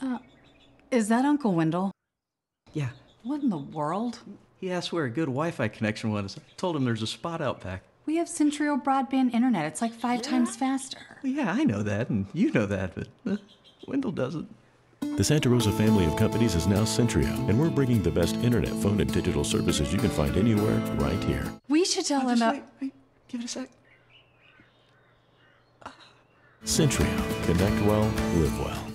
Uh, is that Uncle Wendell? Yeah. What in the world? He asked where a good Wi Fi connection was. I told him there's a spot out back. We have Syntrio broadband internet. It's like five times faster. Yeah, I know that, and you know that, but uh, Wendell doesn't. The Santa Rosa family of companies is now Syntrio, and we're bringing the best internet, phone, and digital services you can find anywhere right here. We should tell him about. wait, wait. Give it a sec. Syntrio. Connect well, live well.